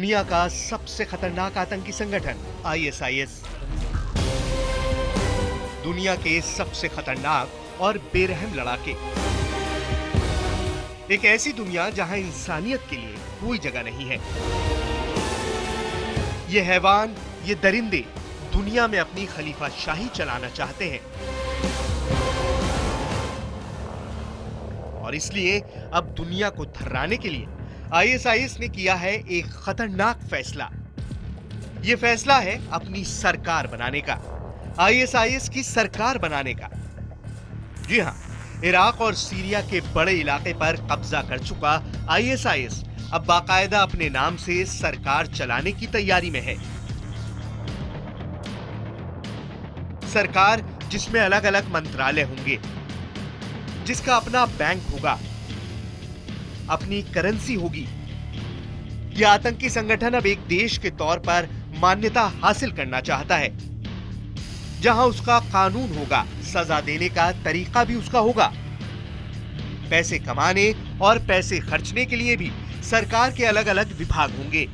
दुनिया का सबसे खतरनाक आतंकी संगठन आईएसआईएस दुनिया के सबसे खतरनाक और बेरहम लड़ाके। एक ऐसी दुनिया जहाँ इंसानियत के लिए कोई जगह नहीं है। ये हैवान, ये दरिंदे दुनिया में अपनी खलीफा शाही चलाना चाहते हैं। और इसलिए अब दुनिया को थर्राने के लिए आईएसआईएस ने किया है एक खतरनाक फैसला। ये फैसला है अपनी सरकार बनाने का, आईएसआईएस की सरकार बनाने का। जी हाँ इराक और सीरिया के बड़े इलाके पर कब्जा कर चुका आईएसआईएस अब बाकायदा अपने नाम से सरकार चलाने की तैयारी में है। सरकार जिसमें अलग अलग मंत्रालय होंगे, जिसका अपना बैंक होगा अपनी करेंसी होगी। यह आतंकी संगठन अब एक देश के तौर पर मान्यता हासिल करना चाहता है, जहाँ उसका कानून होगा, सजा देने का तरीका भी उसका होगा। पैसे कमाने और पैसे खर्चने के लिए भी सरकार के अलग अलग विभाग होंगे।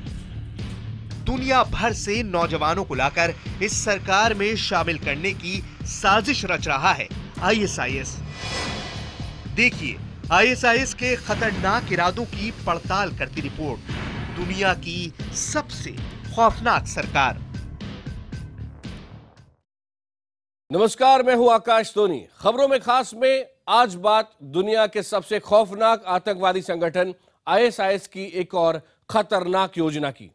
दुनिया भर से नौजवानों को लाकर इस सरकार में शामिल करने की साजिश रच रहा है, आईएसआईएस। देखिए आईएसआईएस के खतरनाक इरादों की पड़ताल करती रिपोर्ट। दुनिया की सबसे खौफनाक सरकार। नमस्कार, मैं हूँ आकाश सोनी खबरों में खास में आज बात दुनिया के सबसे खौफनाक आतंकवादी संगठन आईएसआईएस की एक और खतरनाक योजना की।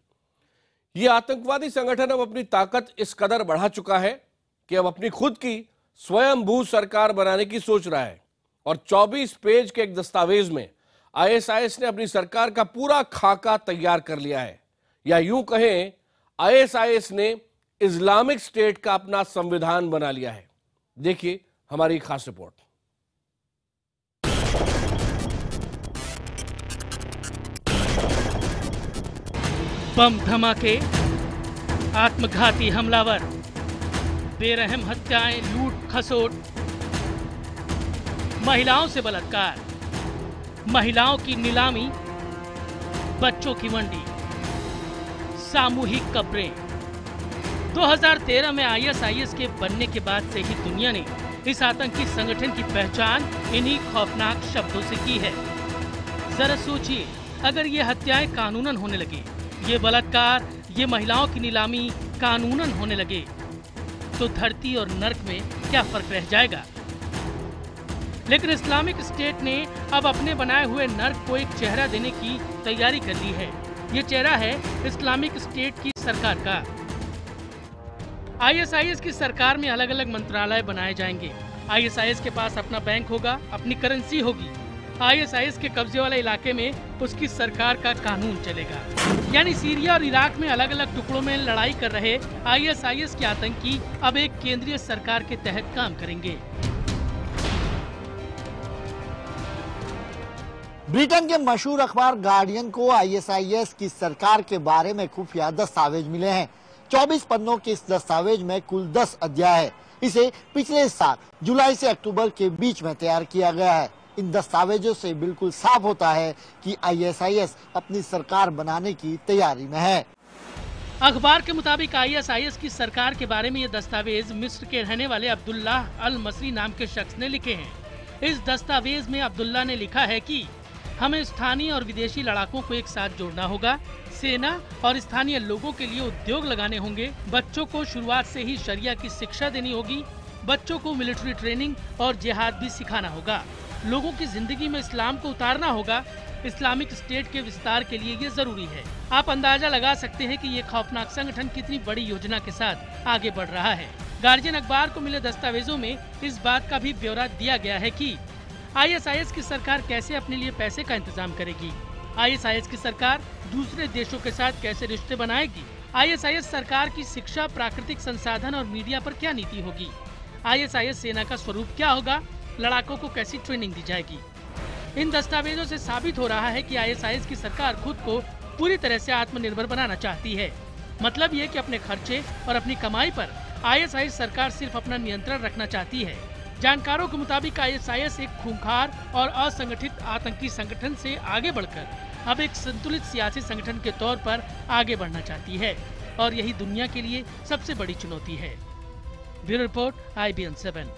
यह आतंकवादी संगठन अब अपनी ताकत इस कदर बढ़ा चुका है कि अब अपनी खुद की स्वयंभू सरकार बनाने की सोच रहा है। और 24 पेज के एक दस्तावेज़ में आईएसआईएस ने अपनी सरकार का पूरा खाका तैयार कर लिया है। या यूँ कहें, आईएसआईएस ने इस्लामिक स्टेट का अपना संविधान बना लिया है। देखिए हमारी खास रिपोर्ट। बम धमाके, आत्मघाती हमलावर, बेरहम हत्याएँ, लूट खसोट महिलाओं से बलात्कार, महिलाओं की नीलामी, बच्चों की मंडी, सामूहिक कब्रें। 2013 में आईएसआईएस के बनने के बाद से ही दुनिया ने इस आतंकी संगठन की पहचान इन्हीं खौफनाक शब्दों से की है। जरा सोचिए, अगर ये हत्याएँ कानूनन होने लगे, ये बलात्कार, ये महिलाओं की नीलामी कानूनन होने लगे तो धरती और नर्क में क्या फ़र्क रह जाएगा? लेकिन इस्लामिक स्टेट ने अब अपने बनाए हुए नर्क को एक चेहरा देने की तैयारी कर ली है। ये चेहरा है इस्लामिक स्टेट की सरकार का। आईएसआईएस की सरकार में अलग अलग मंत्रालय बनाए जाएँगे। आईएसआईएस के पास अपना बैंक होगा, अपनी करेंसी होगी। आईएसआईएस के कब्जे वाले इलाके में उसकी सरकार का कानून चलेगा। यानी सीरिया और इराक में अलग अलग टुकड़ों में लड़ाई कर रहे आईएसआईएस के आतंकी अब एक केंद्रीय सरकार के तहत काम करेंगे। ब्रिटेन के मशहूर अखबार गार्डियन को आईएसआईएस की सरकार के बारे में खुफिया दस्तावेज़ मिले हैं। 24 पन्नों के इस दस्तावेज़ में कुल 10 अध्याय है। इसे पिछले साल, जुलाई से अक्टूबर के बीच में तैयार किया गया है। इन दस्तावेजों से बिल्कुल साफ़ होता है कि आईएसआईएस अपनी सरकार बनाने की तैयारी में है। अखबार के मुताबिक आईएसआईएस की सरकार के बारे में ये दस्तावेज़ मिस्र के रहने वाले अब्दुल्लाह अल मसरी नाम के शख्स ने लिखे हैं। इस दस्तावेज़ में अब्दुल्ला ने लिखा है कि हमें स्थानीय और विदेशी लड़ाकों को एक साथ जोड़ना होगा। सेना और स्थानीय लोगों के लिए उद्योग लगाने होंगे। बच्चों को शुरुआत से ही शरिया की शिक्षा देनी होगी। बच्चों को मिलिट्री ट्रेनिंग और जिहाद भी सिखाना होगा। लोगों की ज़िंदगी में इस्लाम को उतारना होगा। इस्लामिक स्टेट के विस्तार के लिए ये ज़रूरी है। आप अंदाज़ा लगा सकते हैं कि ये खौफनाक संगठन कितनी बड़ी योजना के साथ आगे बढ़ रहा है। गार्जियन अखबार को मिले दस्तावेजों में इस बात का भी ब्यौरा दिया गया है कि आईएसआईएस की सरकार कैसे अपने लिए पैसे का इंतज़ाम करेगी? आईएसआईएस की सरकार दूसरे देशों के साथ कैसे रिश्ते बनाएगी? आईएसआईएस सरकार की शिक्षा, प्राकृतिक संसाधन और मीडिया पर क्या नीति होगी? आईएसआईएस सेना का स्वरूप क्या होगा? लड़ाकों को कैसी ट्रेनिंग दी जाएगी? इन दस्तावेजों से साबित हो रहा है कि आईएसआईएस की सरकार खुद को पूरी तरह से आत्मनिर्भर बनाना चाहती है। मतलब ये कि अपने खर्चे और अपनी कमाई पर आईएसआईएस सरकार सिर्फ़ अपना नियंत्रण रखना चाहती है। जानकारों के मुताबिक आईएसआईएस एक खूंखार और असंगठित आतंकी संगठन से आगे बढ़कर अब एक संतुलित सियासी संगठन के तौर पर आगे बढ़ना चाहती है और यही दुनिया के लिए सबसे बड़ी चुनौती है। Bureau report I B N seven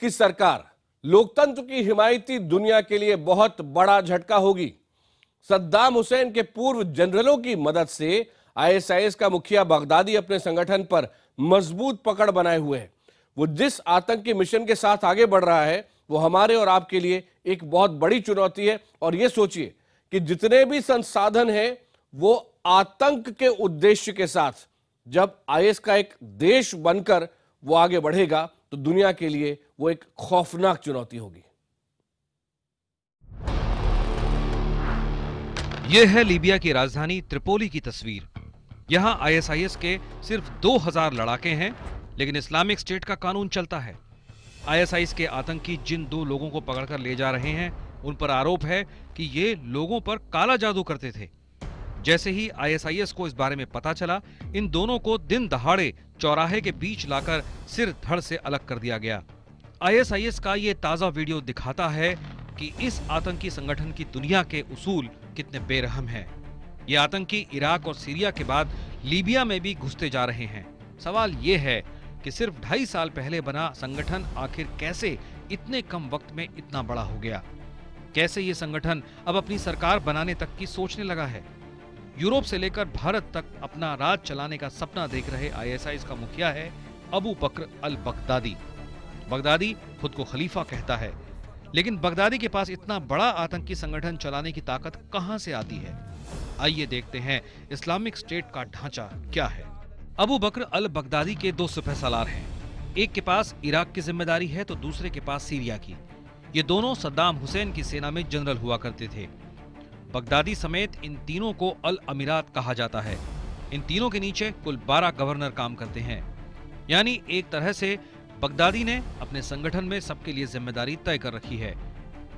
की सरकार लोकतंत्र की हिमायती दुनिया के लिए बहुत बड़ा झटका होगी। सद्दाम हुसैन के पूर्व जनरलों की मदद से आईएसआईएस का मुखिया बगदादी अपने संगठन पर मज़बूत पकड़ बनाए हुए है। वो जिस आतंकी मिशन के साथ आगे बढ़ रहा है, वो हमारे और आपके लिए एक बहुत बड़ी चुनौती है। और ये सोचिए कि जितने भी संसाधन हैं, वो आतंक के उद्देश्य के साथ, जब आईएस का एक देश बनकर वो आगे बढ़ेगा तो दुनिया के लिए वो एक खौफनाक चुनौती होगी। यह है लीबिया की राजधानी त्रिपोली की तस्वीर। यहाँ आईएसआईएस के सिर्फ़ 2000 लड़ाके हैं, लेकिन इस्लामिक स्टेट का कानून चलता है। आईएसआईएस के आतंकी जिन दो लोगों को पकड़कर ले जा रहे हैं, उन पर आरोप है कि ये लोगों पर काला जादू करते थे। जैसे ही आईएसआईएस को इस बारे में पता चला, इन दोनों को दिन दहाड़े चौराहे के बीच लाकर सिर धड़ से अलग कर दिया गया। आईएसआईएस का ये ताज़ा वीडियो दिखाता है कि इस आतंकी संगठन की दुनिया के उसूल कितने बेरहम हैं। ये आतंकी इराक और सीरिया के बाद लीबिया में भी घुसते जा रहे हैं। सवाल ये है कि सिर्फ़ ढाई साल पहले बना संगठन आखिर कैसे इतने कम वक्त में इतना बड़ा हो गया? कैसे ये संगठन अब अपनी सरकार बनाने तक की सोचने लगा है? यूरोप से लेकर भारत तक अपना राज चलाने का सपना देख रहे आईएसआई का मुखिया है Abu Bakr al Baghdadi Baghdadi खुद को खलीफा कहता है। लेकिन बगदादी के पास इतना बड़ा आतंकी संगठन चलाने की ताकत कहाँ से आती है? आइए देखते हैं इस्लामिक स्टेट का ढांचा क्या है। अबू बकर अल बगदादी के दो सुपह सालार हैं। एक के पास इराक की ज़िम्मेदारी है तो दूसरे के पास सीरिया की। ये दोनों सद्दाम हुसैन की सेना में जनरल हुआ करते थे। बगदादी समेत इन तीनों को अल अमीरात कहा जाता है। इन तीनों के नीचे कुल 12 गवर्नर काम करते हैं। यानी एक तरह से बगदादी ने अपने संगठन में सबके लिए ज़िम्मेदारी तय कर रखी है।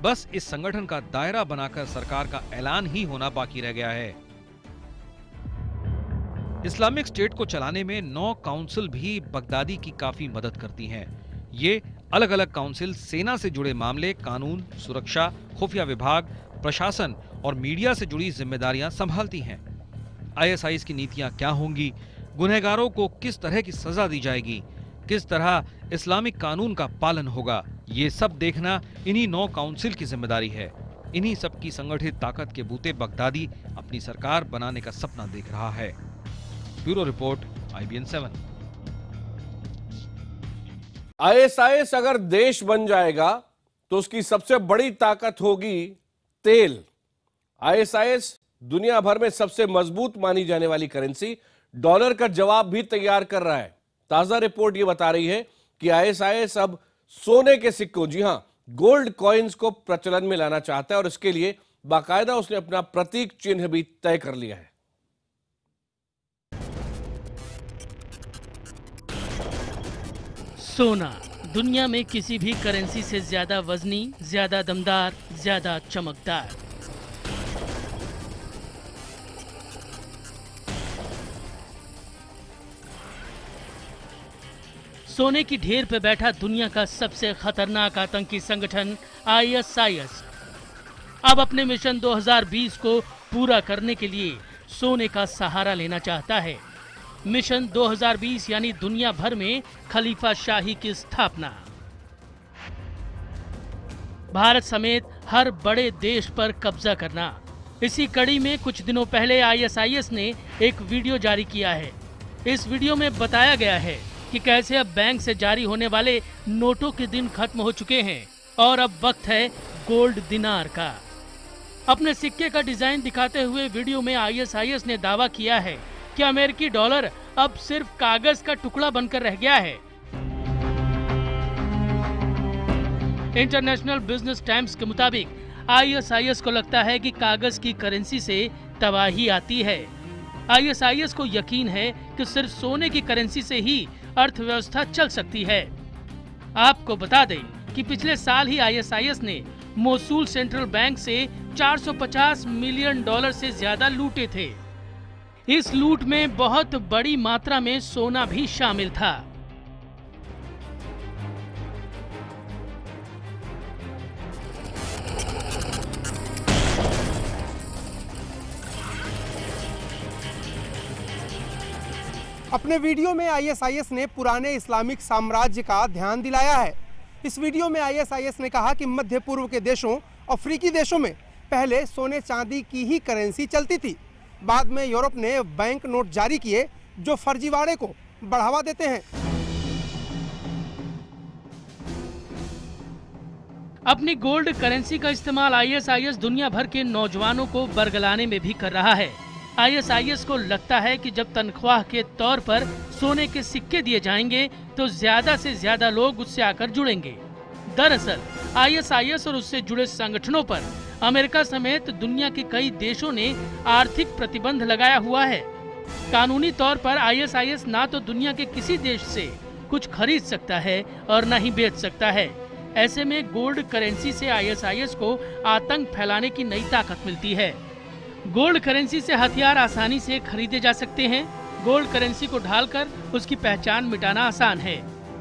बस इस संगठन का दायरा बनाकर सरकार का ऐलान ही होना बाकी रह गया है। इस्लामिक स्टेट को चलाने में नौ काउंसिल भी बगदादी की काफ़ी मदद करती हैं। ये अलग अलग काउंसिल सेना से जुड़े मामले, कानून, सुरक्षा, खुफिया विभाग, प्रशासन और मीडिया से जुड़ी जिम्मेदारियाँ संभालती हैं। आईएसआईएस की नीतियाँ क्या होंगी? गुनहगारों को किस तरह की सजा दी जाएगी? किस तरह इस्लामिक कानून का पालन होगा? ये सब देखना इन्हीं नौ काउंसिल की ज़िम्मेदारी है। इन्हीं सब की संगठित ताकत के बूते बगदादी अपनी सरकार बनाने का सपना देख रहा है। Bureau report, IBN seven. ISIS अगर देश बन जाएगा तो उसकी सबसे बड़ी ताकत होगी तेल। आईएसआईएस दुनिया भर में सबसे मज़बूत मानी जाने वाली करेंसी, डॉलर का जवाब भी तैयार कर रहा है। ताज़ा रिपोर्ट यह बता रही है कि आईएसआईएस अब सोने के सिक्कों, जी हाँ, गोल्ड कॉइन्स को प्रचलन में लाना चाहता है और इसके लिए बाकायदा उसने अपना प्रतीक चिन्ह भी तय कर लिया है। सोना, दुनिया में किसी भी करेंसी से ज़्यादा वजनी, ज़्यादा दमदार, ज़्यादा चमकदार। सोने की ढेर पर बैठा दुनिया का सबसे खतरनाक आतंकी संगठन आईएसआईएस। अब अपने मिशन 2020 को पूरा करने के लिए सोने का सहारा लेना चाहता है। मिशन 2020 यानी दुनिया भर में खलीफा शाही की स्थापना। भारत समेत हर बड़े देश पर कब्जा करना। इसी कड़ी में कुछ दिनों पहले आईएसआईएस ने एक वीडियो जारी किया है। इस वीडियो में बताया गया है कि कैसे अब बैंक से जारी होने वाले नोटों के दिन खत्म हो चुके हैं और अब वक्त है गोल्ड दिनार का। अपने सिक्के का डिज़ाइन दिखाते हुए वीडियो में आईएसआईएस ने दावा किया है कि अमेरिकी डॉलर अब सिर्फ़ कागज़ का टुकड़ा बनकर रह गया है। इंटरनेशनल बिज़नेस टाइम्स के मुताबिक, आईएसआईएस को लगता है कि कागज़ की करेंसी से तबाही आती है। आईएसआईएस को यकीन है कि सिर्फ़ सोने की करेंसी से ही अर्थव्यवस्था चल सकती है। आपको बता दें कि पिछले साल ही आईएसआईएस ने मोसूल सेंट्रल बैंक से 450 मिलियन डॉलर से ज़्यादा लूटे थे। इस लूट में बहुत बड़ी मात्रा में सोना भी शामिल था। अपने वीडियो में आईएसआईएस ने पुराने इस्लामिक साम्राज्य का ध्यान दिलाया है। इस वीडियो में आईएसआईएस ने कहा कि मध्य पूर्व के देशों, अफ्रीकी देशों में पहले सोने चांदी की ही करेंसी चलती थी। बाद में यूरोप ने बैंक नोट जारी किए, जो फर्जीवाड़े को बढ़ावा देते हैं। अपनी गोल्ड करेंसी का इस्तेमाल आईएसआईएस दुनिया भर के नौजवानों को बरगलाने में भी कर रहा है। आईएसआईएस को लगता है कि जब तनख्वाह के तौर पर सोने के सिक्के दिए जाएँगे तो ज़्यादा से ज़्यादा लोग उससे आकर जुड़ेंगे। दरअसल आईएसआईएस और उससे जुड़े संगठनों पर अमेरिका समेत दुनिया के कई देशों ने आर्थिक प्रतिबंध लगाया हुआ है। कानूनी तौर पर आईएसआईएस ना तो दुनिया के किसी देश से कुछ खरीद सकता है और न ही बेच सकता है। ऐसे में गोल्ड करेंसी से आईएसआईएस को आतंक फैलाने की नई ताकत मिलती है। गोल्ड करेंसी से हथियार आसानी से खरीदे जा सकते हैं। गोल्ड करेंसी को ढालकर उसकी पहचान मिटाना आसान है।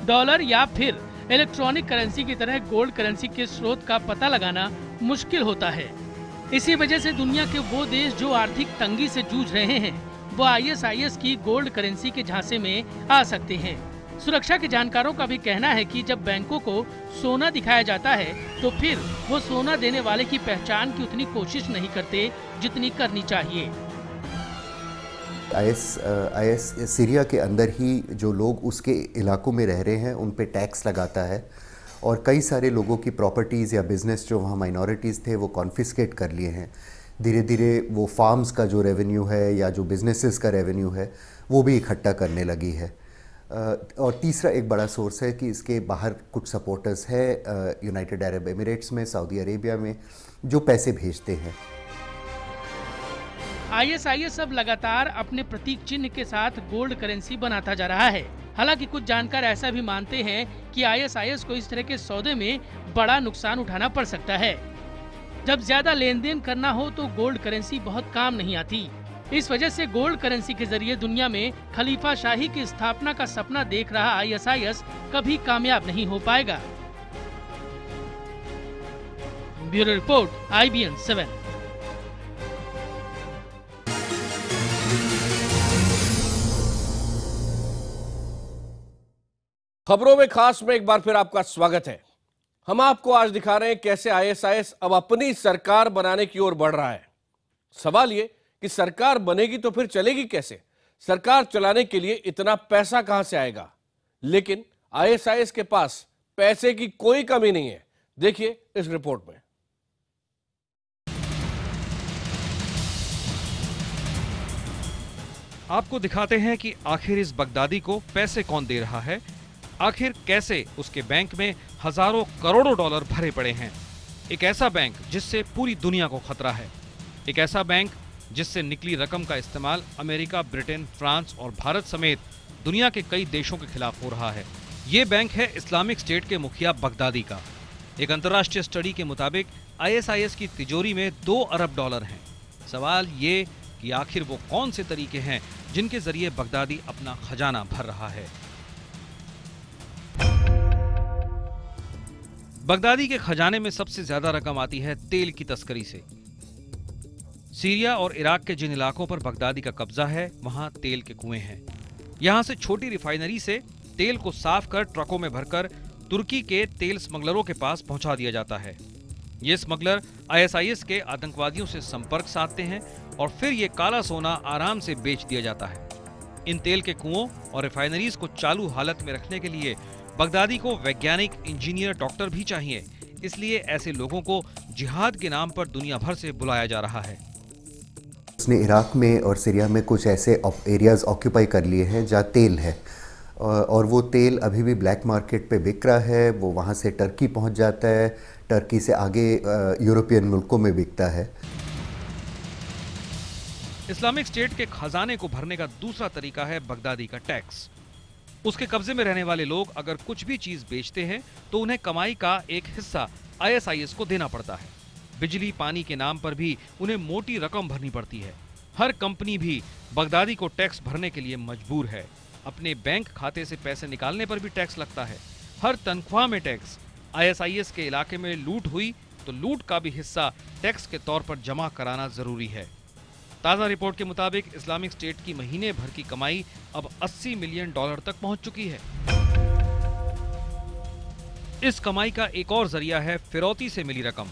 डॉलर या फिर इलेक्ट्रॉनिक करेंसी की तरह गोल्ड करेंसी के स्रोत का पता लगाना मुश्किल होता है। इसी वजह से दुनिया के वो देश जो आर्थिक तंगी से जूझ रहे हैं, वो आईएसआईएस की गोल्ड करेंसी के झांसे में आ सकते हैं। सुरक्षा के जानकारों का भी कहना है कि जब बैंकों को सोना दिखाया जाता है तो फिर वो सोना देने वाले की पहचान की उतनी कोशिश नहीं करते जितनी करनी चाहिए। आईएस आईएस सीरिया के अंदर ही जो लोग उसके इलाकों में रह रहे हैं, उन पे टैक्स लगाता है और कई सारे लोगों की प्रॉपर्टीज़ या बिज़नेस जो वहाँ माइनॉरिटीज़ थे, वो कॉन्फिस्केट कर लिए हैं। धीरे धीरे वो फार्म्स का जो रेवेन्यू है या जो बिजनेसेस का रेवेन्यू है, वो भी इकट्ठा करने लगी है। और तीसरा एक बड़ा सोर्स है कि इसके बाहर कुछ सपोर्टर्स है यूनाइटेड अरब एमिरेट्स में सऊदी अरेबिया में, जो पैसे भेजते हैं। आईएसआईएस अब लगातार अपने प्रतीक चिन्ह के साथ गोल्ड करेंसी बनाता जा रहा है। हालाँकि कुछ जानकार ऐसा भी मानते हैं कि आईएसआईएस को इस तरह के सौदे में बड़ा नुकसान उठाना पड़ सकता है। जब ज़्यादा लेन देन करना हो तो गोल्ड करेंसी बहुत काम नहीं आती। इस वजह से गोल्ड करेंसी के ज़रिए दुनिया में खलीफा शाही की स्थापना का सपना देख रहा आईएसआईएस कभी कामयाब नहीं हो पाएगा। Bureau report, IBN seven. खबरों में खास में एक बार फिर आपका स्वागत है। हम आपको आज दिखा रहे हैं कैसे आईएसआईएस अब अपनी सरकार बनाने की ओर बढ़ रहा है। सवाल ये कि सरकार बनेगी तो फिर चलेगी कैसे? सरकार चलाने के लिए इतना पैसा कहाँ से आएगा? लेकिन आईएसआईएस के पास पैसे की कोई कमी नहीं है। देखिए इस रिपोर्ट में। आपको दिखाते हैं कि आखिर इस बगदादी को पैसे कौन दे रहा है? आखिर कैसे उसके बैंक में हज़ारों करोड़ों डॉलर भरे पड़े हैं? एक ऐसा बैंक जिससे पूरी दुनिया को खतरा है। एक ऐसा बैंक जिससे निकली रकम का इस्तेमाल अमेरिका, ब्रिटेन, फ्रांस और भारत समेत दुनिया के कई देशों के खिलाफ हो रहा है। ये बैंक है इस्लामिक स्टेट के मुखिया बगदादी का। एक अंतर्राष्ट्रीय स्टडी के मुताबिक, आईएसआईएस की तिजोरी में दो अरब डॉलर हैं। सवाल ये कि आखिर वो कौन से तरीके हैं जिनके ज़रिए बगदादी अपना खजाना भर रहा है? बगदादी के खजाने में सबसे ज़्यादा रकम आती है तेल की तस्करी से। सीरिया और इराक के जिन इलाकों पर बगदादी का कब्जा है, वहाँ तेल के कुएँ हैं। यहाँ से छोटी रिफाइनरी से तेल को साफ़ कर ट्रकों में भरकर तुर्की के तेल स्मगलरों के पास पहुँचा दिया जाता है। ये स्मगलर आईएसआईएस के आतंकवादियों से संपर्क साधते हैं और फिर ये काला सोना आराम से बेच दिया जाता है। इन तेल के कुओं और रिफाइनरीज को चालू हालत में रखने के लिए बगदादी को वैज्ञानिक इंजीनियर डॉक्टर भी चाहिए। इसलिए ऐसे लोगों को जिहाद के नाम पर दुनिया भर से बुलाया जा रहा है। उसने इराक में और सीरिया में कुछ ऐसे एरियाज़ ऑक्यूपाई कर लिए हैं जहाँ तेल है। और वो तेल अभी भी ब्लैक मार्केट पे बिक रहा है, वो वहाँ से टर्की पहुँच जाता है टर्की से आगे यूरोपियन मुल्कों में बिकता है। इस्लामिक स्टेट के खजाने को भरने का दूसरा तरीका है बगदादी का टैक्स उसके कब्जे में रहने वाले लोग अगर कुछ भी चीज़ बेचते हैं तो उन्हें कमाई का एक हिस्सा आईएसआईएस को देना पड़ता है। बिजली पानी के नाम पर भी उन्हें मोटी रकम भरनी पड़ती है। हर कंपनी भी बगदादी को टैक्स भरने के लिए मजबूर है। अपने बैंक खाते से पैसे निकालने पर भी टैक्स लगता है। हर तनख्वाह में टैक्स। आईएसआईएस के इलाके में लूट हुई तो लूट का भी हिस्सा टैक्स के तौर पर जमा कराना ज़रूरी है। ताज़ा रिपोर्ट के मुताबिक इस्लामिक स्टेट की महीने भर की कमाई अब 80 मिलियन डॉलर तक पहुँच चुकी है। इस कमाई का एक और ज़रिया है फिरौती से मिली रकम।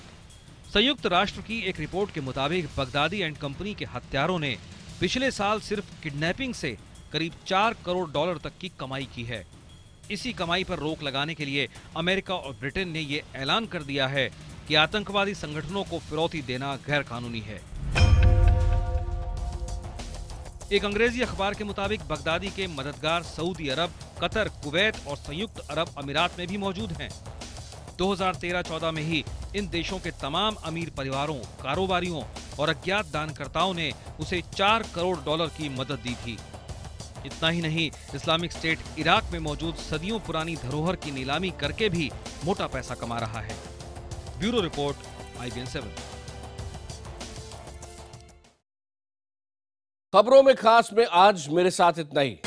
संयुक्त राष्ट्र की एक रिपोर्ट के मुताबिक बगदादी एंड कंपनी के हत्यारों ने पिछले साल सिर्फ़ किडनैपिंग से करीब चार करोड़ डॉलर तक की कमाई की है। इसी कमाई पर रोक लगाने के लिए अमेरिका और ब्रिटेन ने ये ऐलान कर दिया है कि आतंकवादी संगठनों को फिरौती देना गैर कानूनी है। एक अंग्रेज़ी अखबार के मुताबिक बगदादी के मददगार सऊदी अरब, कतर, कुवैत और संयुक्त अरब अमीरात में भी मौजूद हैं। 2013-14 में ही इन देशों के तमाम अमीर परिवारों, कारोबारियों और अज्ञात दानकर्ताओं ने उसे चार करोड़ डॉलर की मदद दी थी। इतना ही नहीं, इस्लामिक स्टेट इराक में मौजूद सदियों पुरानी धरोहर की नीलामी करके भी मोटा पैसा कमा रहा है। Bureau report I seven. खबरों में खास में आज मेरे साथ इतना ही।